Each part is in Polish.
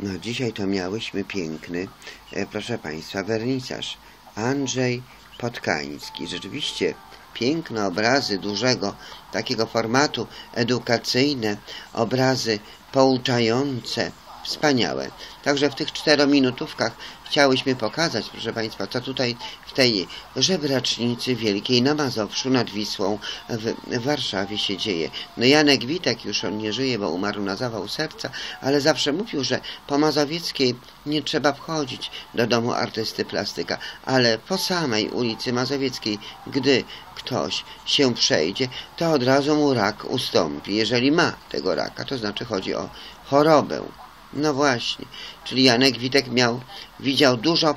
No dzisiaj to miałyśmy piękny, e, proszę Państwa, wernisaż. Andrzej Podkański. Rzeczywiście piękne obrazy dużego takiego formatu edukacyjne, obrazy pouczające, wspaniałe. Także w tych czterominutówkach chciałyśmy pokazać, proszę Państwa, co tutaj w tej żebracznicy wielkiej na Mazowszu nad Wisłą w, Warszawie się dzieje. No Janek Witek już on nie żyje, bo umarł na zawał serca, ale zawsze mówił, że po Mazowieckiej nie trzeba wchodzić do domu artysty plastyka, ale po samej ulicy Mazowieckiej, gdy ktoś się przejdzie, to od razu mu rak ustąpi, jeżeli ma tego raka, to znaczy chodzi o chorobę. No właśnie, czyli Janek Witek miał, widział dużo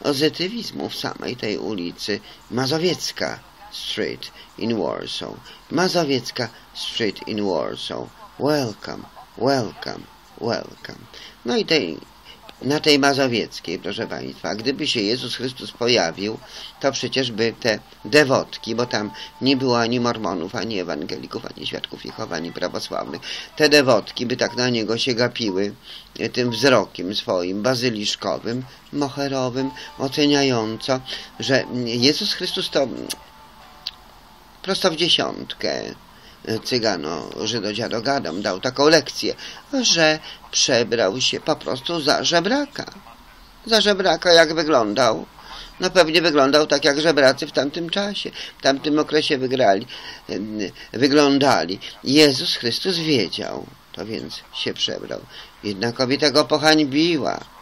pozytywizmu w samej tej ulicy. Mazowiecka Street in Warsaw. Mazowiecka Street in Warsaw. Welcome, welcome, welcome. No i tej na tej mazowieckiej, proszę Państwa. Gdyby się Jezus Chrystus pojawił, to przecież by te dewotki, bo tam nie było ani mormonów, ani ewangelików, ani świadków Jehowa, ani prawosławnych, te dewotki by tak na niego się gapiły tym wzrokiem swoim, bazyliszkowym, moherowym, oceniająco, że Jezus Chrystus to prosto w dziesiątkę cygano żydodziadogadom dał taką lekcję, że przebrał się po prostu za żebraka. Za żebraka jak wyglądał? No pewnie wyglądał tak jak żebracy w tamtym czasie, w tamtym okresie wygrali, wyglądali. Jezus Chrystus wiedział, to więc się przebrał. Jedna kobieta go pohańbiła.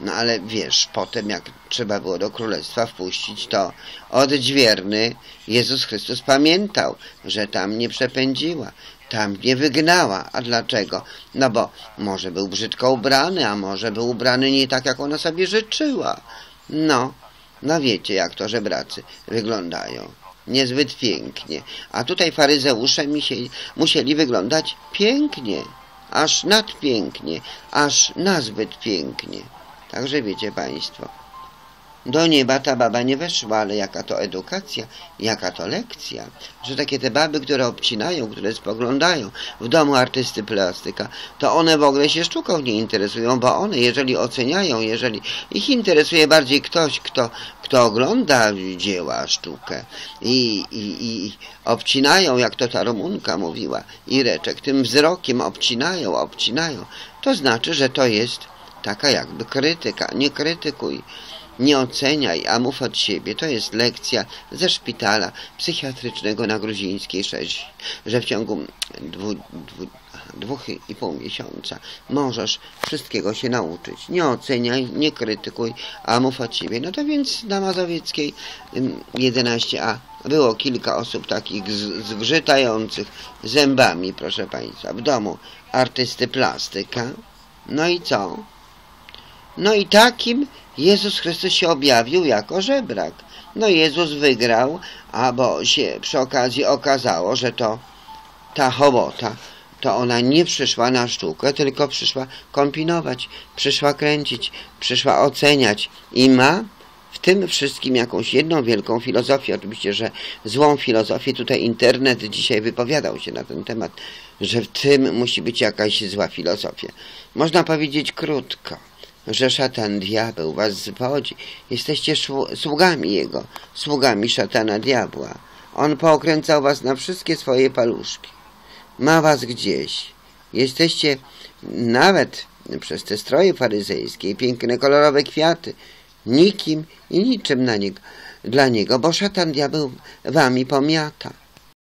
No ale wiesz, potem jak trzeba było do królestwa wpuścić, to odźwierny Jezus Chrystus pamiętał, że tam nie przepędziła, tam nie wygnała. A dlaczego? No bo może był brzydko ubrany, a może był ubrany nie tak, jak ona sobie życzyła. No, no wiecie, jak to żebracy wyglądają. Niezbyt pięknie. A tutaj faryzeusze musieli, musieli wyglądać pięknie. Aż nadpięknie, aż nazbyt pięknie. Także wiecie Państwo, do nieba ta baba nie weszła, ale jaka to edukacja, jaka to lekcja, że takie te baby, które obcinają, które spoglądają w domu artysty plastyka, to one w ogóle się sztuką nie interesują, bo one, jeżeli oceniają, jeżeli ich interesuje bardziej ktoś, kto, kto ogląda dzieła, sztukę i, i, i obcinają, jak to ta Rumunka mówiła, Ireczek, tym wzrokiem obcinają, obcinają, to znaczy, że to jest taka jakby krytyka. Nie krytykuj, nie oceniaj, a mów od siebie. To jest lekcja ze szpitala psychiatrycznego na Gruzińskiej 6, że w ciągu dwu, dwu, dwóch i pół miesiąca możesz wszystkiego się nauczyć. Nie oceniaj, nie krytykuj, a mów od siebie. No to więc na Mazowieckiej 11a było kilka osób takich zgrzytających zębami, proszę Państwa, w domu artysty plastyka. No i co? No i takim Jezus Chrystus się objawił jako żebrak. No Jezus wygrał, a bo się przy okazji okazało, że to ta hołota, to ona nie przyszła na sztukę, tylko przyszła kombinować, przyszła kręcić, przyszła oceniać i ma w tym wszystkim jakąś jedną wielką filozofię. Oczywiście, że złą filozofię, tutaj internet dzisiaj wypowiadał się na ten temat, że w tym musi być jakaś zła filozofia. Można powiedzieć krótko że szatan diabeł was zwodzi. Jesteście sługami jego, sługami szatana diabła. On pookręcał was na wszystkie swoje paluszki. Ma was gdzieś. Jesteście nawet przez te stroje faryzejskie i piękne kolorowe kwiaty nikim i niczym na niego, dla niego, bo szatan diabeł wami pomiata.